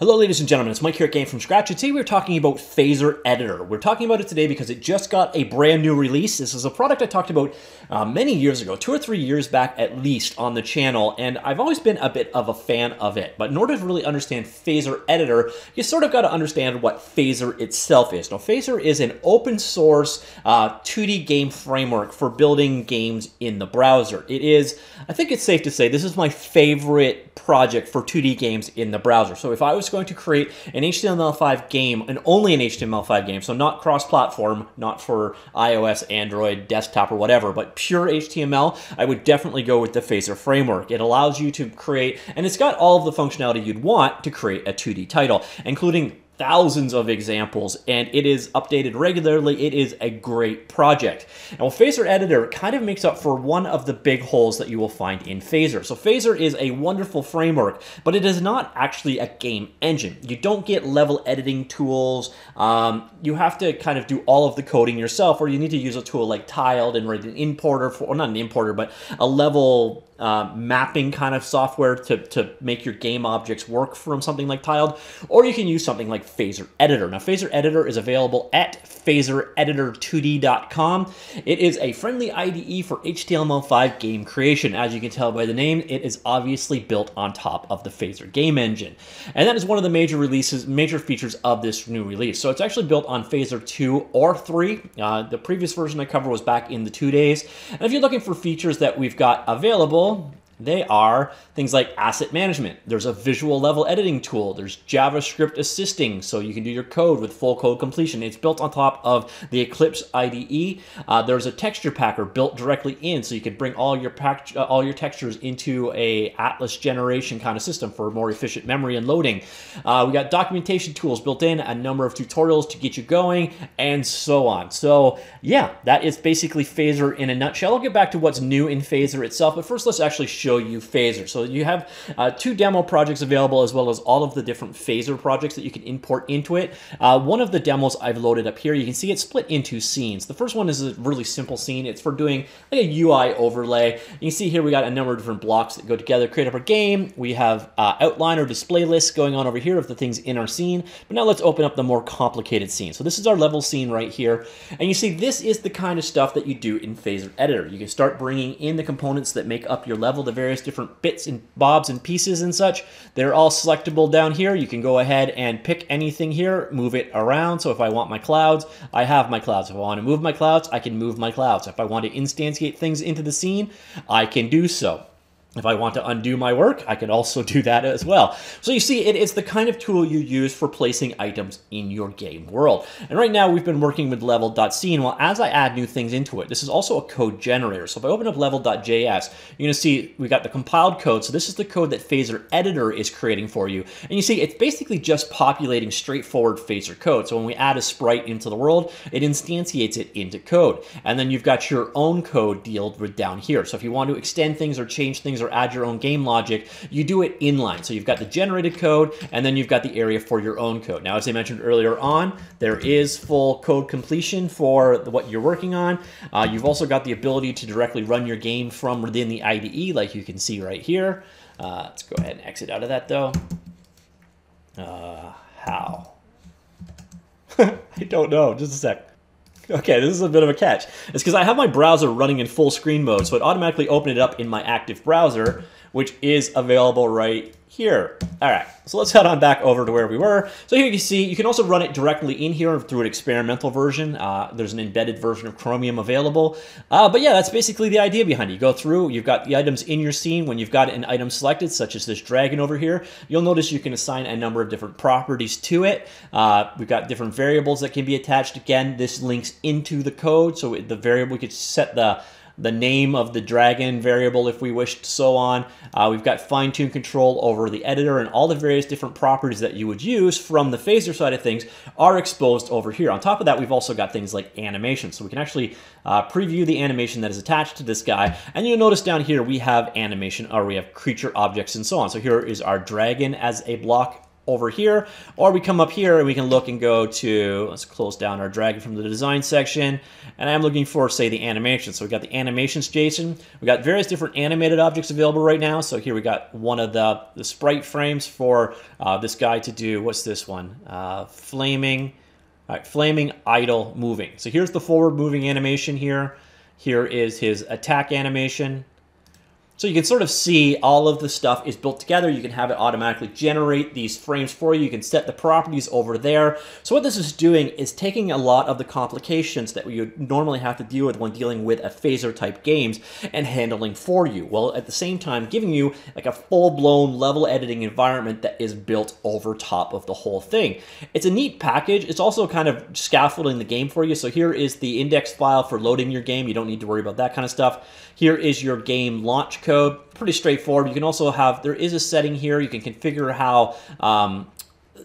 Hello ladies and gentlemen, it's Mike here at Game From Scratch, and today we're talking about Phaser Editor. We're talking about it today because it just got a brand new release. This is a product I talked about uh, many years ago, two or three years back at least on the channel, and I've always been a bit of a fan of it. But in order to really understand Phaser Editor, you sort of got to understand what Phaser itself is. Now Phaser is an open source uh, 2D game framework for building games in the browser. It is, I think it's safe to say, this is my favorite project for 2D games in the browser. So if I was going to create an HTML5 game, and only an HTML5 game, so not cross-platform, not for iOS, Android, desktop, or whatever, but pure HTML, I would definitely go with the Phaser framework. It allows you to create, and it's got all of the functionality you'd want to create a 2D title, including thousands of examples and it is updated regularly. It is a great project. Now, Phaser Editor kind of makes up for one of the big holes that you will find in Phaser. So Phaser is a wonderful framework, but it is not actually a game engine. You don't get level editing tools. Um, you have to kind of do all of the coding yourself, or you need to use a tool like Tiled and write an importer for, or not an importer, but a level uh, mapping kind of software to, to make your game objects work from something like Tiled, or you can use something like Phaser Editor. Now, Phaser Editor is available at phasereditor2d.com. It is a friendly IDE for HTML5 game creation. As you can tell by the name, it is obviously built on top of the Phaser game engine. And that is one of the major releases, major features of this new release. So it's actually built on Phaser 2 or 3. Uh, the previous version I covered was back in the two days. And if you're looking for features that we've got available, they are things like asset management. There's a visual level editing tool. There's JavaScript assisting, so you can do your code with full code completion. It's built on top of the Eclipse IDE. Uh, there's a texture packer built directly in, so you can bring all your pack, uh, all your textures into a Atlas generation kind of system for more efficient memory and loading. Uh, we got documentation tools built in, a number of tutorials to get you going, and so on. So yeah, that is basically Phaser in a nutshell. I'll get back to what's new in Phaser itself, but first let's actually show you Phaser. So you have uh, two demo projects available as well as all of the different Phaser projects that you can import into it. Uh, one of the demos I've loaded up here, you can see it's split into scenes. The first one is a really simple scene. It's for doing like a UI overlay. You can see here we got a number of different blocks that go together, create up our game. We have uh, outline or display lists going on over here of the things in our scene. But now let's open up the more complicated scene. So this is our level scene right here. And you see this is the kind of stuff that you do in Phaser Editor. You can start bringing in the components that make up your level, the various different bits and bobs and pieces and such. They're all selectable down here. You can go ahead and pick anything here, move it around. So if I want my clouds, I have my clouds. If I want to move my clouds, I can move my clouds. If I want to instantiate things into the scene, I can do so. If I want to undo my work, I can also do that as well. So you see, it is the kind of tool you use for placing items in your game world. And right now we've been working with level.scene. Well, as I add new things into it, this is also a code generator. So if I open up level.js, you're gonna see we got the compiled code. So this is the code that Phaser Editor is creating for you. And you see, it's basically just populating straightforward Phaser code. So when we add a sprite into the world, it instantiates it into code. And then you've got your own code dealt with down here. So if you want to extend things or change things or add your own game logic, you do it inline. So you've got the generated code, and then you've got the area for your own code. Now, as I mentioned earlier on, there is full code completion for what you're working on. Uh, you've also got the ability to directly run your game from within the IDE, like you can see right here. Uh, let's go ahead and exit out of that, though. Uh, how? I don't know. Just a sec. Okay, this is a bit of a catch. It's because I have my browser running in full screen mode, so it automatically opened it up in my active browser, which is available right here. All right, so let's head on back over to where we were. So here you can see, you can also run it directly in here through an experimental version. Uh, there's an embedded version of Chromium available. Uh, but yeah, that's basically the idea behind it. You go through, you've got the items in your scene. When you've got an item selected, such as this dragon over here, you'll notice you can assign a number of different properties to it. Uh, we've got different variables that can be attached. Again, this links into the code. So the variable, we could set the the name of the dragon variable if we wished, so on. Uh, we've got fine-tune control over the editor and all the various different properties that you would use from the phaser side of things are exposed over here. On top of that, we've also got things like animation. So we can actually uh, preview the animation that is attached to this guy. And you'll notice down here we have animation, or we have creature objects and so on. So here is our dragon as a block over here, or we come up here and we can look and go to, let's close down our dragon from the design section, and I'm looking for, say, the animation. So we got the animations JSON. We got various different animated objects available right now. So here we got one of the, the sprite frames for uh, this guy to do, what's this one? Uh, flaming, right, flaming idle moving. So here's the forward moving animation here. Here is his attack animation. So you can sort of see all of the stuff is built together. You can have it automatically generate these frames for you. You can set the properties over there. So what this is doing is taking a lot of the complications that you normally have to deal with when dealing with a phaser type games and handling for you. Well, at the same time, giving you like a full-blown level editing environment that is built over top of the whole thing. It's a neat package. It's also kind of scaffolding the game for you. So here is the index file for loading your game. You don't need to worry about that kind of stuff. Here is your game launch code. Pretty straightforward. You can also have, there is a setting here. You can configure how um,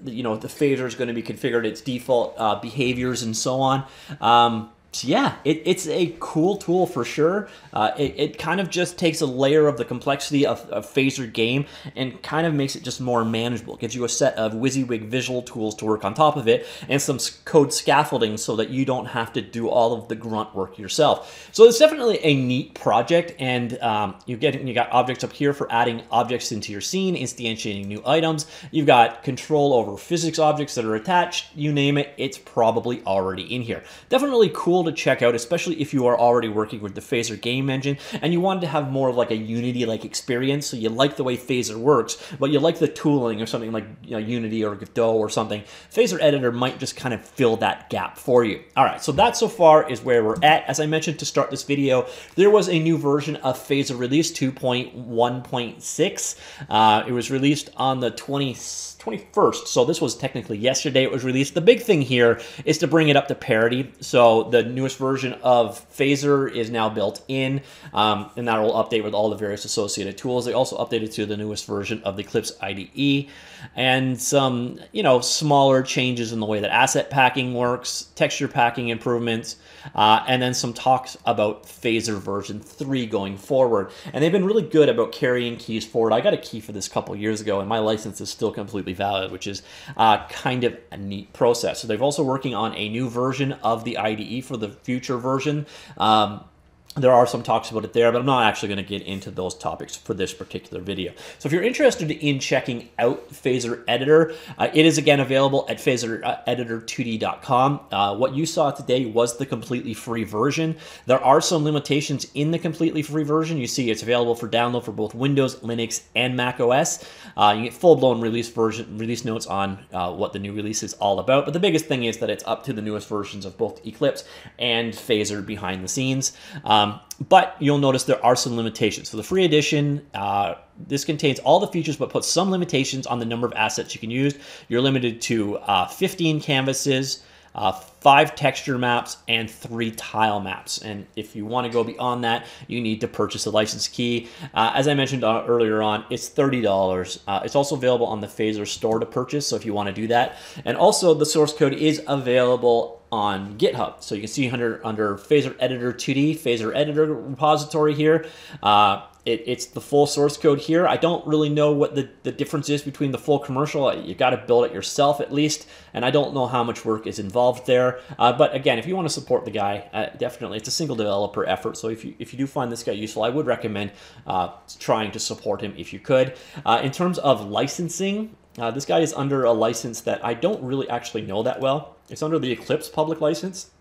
you know the phaser is going to be configured, its default uh, behaviors, and so on. Um, yeah, it, it's a cool tool for sure. Uh, it, it, kind of just takes a layer of the complexity of a phaser game and kind of makes it just more manageable. It gives you a set of WYSIWYG visual tools to work on top of it and some code scaffolding so that you don't have to do all of the grunt work yourself. So it's definitely a neat project and um, you get you got objects up here for adding objects into your scene, instantiating new items. You've got control over physics objects that are attached, you name it, it's probably already in here. Definitely cool to check out, especially if you are already working with the Phaser game engine and you wanted to have more of like a Unity-like experience. So you like the way Phaser works, but you like the tooling of something like you know, Unity or Godot or something. Phaser Editor might just kind of fill that gap for you. All right, so that so far is where we're at. As I mentioned to start this video, there was a new version of Phaser release 2.1.6. Uh, it was released on the 20th 21st. So this was technically yesterday it was released. The big thing here is to bring it up to parity. So the newest version of Phaser is now built in, um, and that will update with all the various associated tools. They also updated to the newest version of the Eclipse IDE, and some, you know, smaller changes in the way that asset packing works, texture packing improvements, uh, and then some talks about Phaser version 3 going forward. And they've been really good about carrying keys forward. I got a key for this couple years ago, and my license is still completely valid, which is uh, kind of a neat process. So they've also working on a new version of the IDE for the future version. Um, there are some talks about it there, but I'm not actually going to get into those topics for this particular video. So if you're interested in checking out Phaser Editor, uh, it is again available at phasereditor2d.com. Uh, what you saw today was the completely free version. There are some limitations in the completely free version. You see it's available for download for both Windows, Linux, and Mac OS. Uh, you get full-blown release version, release notes on uh, what the new release is all about. But the biggest thing is that it's up to the newest versions of both Eclipse and Phaser behind the scenes. Um, um, but you'll notice there are some limitations. So the free edition, uh, this contains all the features but puts some limitations on the number of assets you can use. You're limited to uh, 15 canvases, uh, five texture maps, and three tile maps. And if you want to go beyond that, you need to purchase a license key. Uh, as I mentioned uh, earlier on, it's $30. Uh, it's also available on the Phaser store to purchase, so if you want to do that. And also, the source code is available on GitHub. So you can see under, under Phaser Editor 2D, Phaser Editor repository here. Uh, it, it's the full source code here. I don't really know what the, the difference is between the full commercial. You've got to build it yourself at least, and I don't know how much work is involved there. Uh, but again, if you want to support the guy, uh, definitely it's a single developer effort. So if you if you do find this guy useful, I would recommend uh, trying to support him if you could. Uh, in terms of licensing, uh, this guy is under a license that I don't really actually know that well. It's under the Eclipse public license.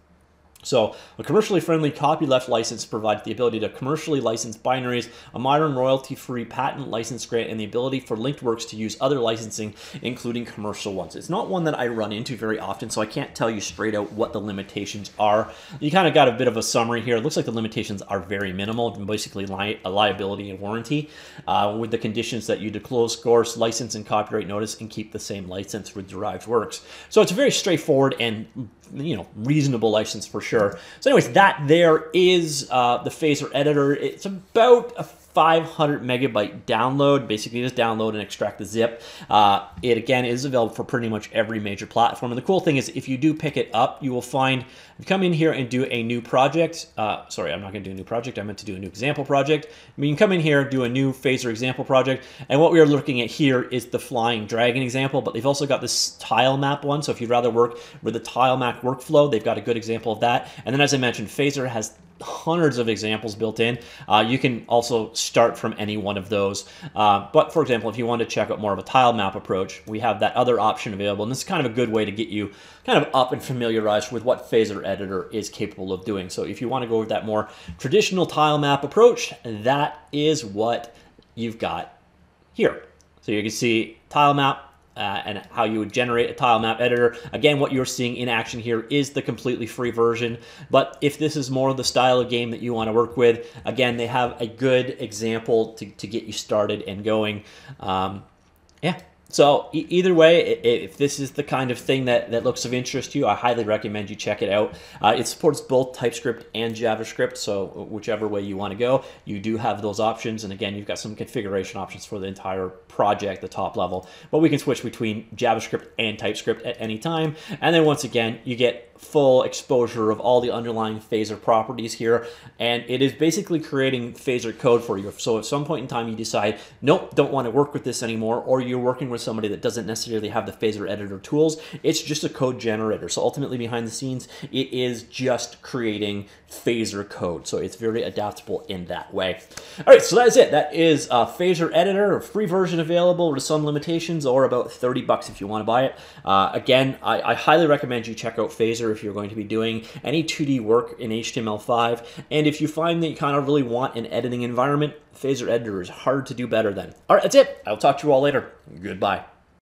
So, a commercially friendly copyleft license provides the ability to commercially license binaries, a modern royalty-free patent license grant, and the ability for linked works to use other licensing, including commercial ones. It's not one that I run into very often, so I can't tell you straight out what the limitations are. You kind of got a bit of a summary here. It looks like the limitations are very minimal, basically li a liability and warranty, uh, with the conditions that you disclose course, license and copyright notice, and keep the same license with derived works. So it's very straightforward and you know reasonable license for sure. So, anyways, that there is uh, the Phaser editor. It's about a 500 megabyte download. Basically, just download and extract the zip. Uh, it again is available for pretty much every major platform. And the cool thing is, if you do pick it up, you will find come in here and do a new project. Uh, sorry, I'm not going to do a new project. I meant to do a new example project. I mean, you can come in here, and do a new phaser example project, and what we are looking at here is the flying dragon example. But they've also got this tile map one. So if you'd rather work with the tile map workflow, they've got a good example of that. And then, as I mentioned, Phaser has hundreds of examples built in. Uh, you can also start from any one of those. Uh, but for example, if you want to check out more of a tile map approach, we have that other option available. And this is kind of a good way to get you kind of up and familiarized with what Phaser Editor is capable of doing. So if you want to go with that more traditional tile map approach, that is what you've got here. So you can see tile map, uh, and how you would generate a tile map editor. Again, what you're seeing in action here is the completely free version. But if this is more the style of game that you want to work with, again, they have a good example to, to get you started and going. Um, yeah, so either way, if this is the kind of thing that, that looks of interest to you, I highly recommend you check it out. Uh, it supports both TypeScript and JavaScript, so whichever way you want to go, you do have those options. And again, you've got some configuration options for the entire project, the top level. But we can switch between JavaScript and TypeScript at any time. And then once again, you get full exposure of all the underlying phaser properties here. And it is basically creating phaser code for you. So at some point in time, you decide, nope, don't want to work with this anymore, or you're working with somebody that doesn't necessarily have the phaser editor tools. It's just a code generator. So ultimately behind the scenes, it is just creating phaser code. So it's very adaptable in that way. All right, so that is it. That is a phaser editor, a free version available with some limitations or about 30 bucks if you want to buy it. Uh, again, I, I highly recommend you check out Phaser if you're going to be doing any 2D work in HTML5. And if you find that you kind of really want an editing environment, Phaser Editor is hard to do better than. All right, that's it. I'll talk to you all later. Goodbye.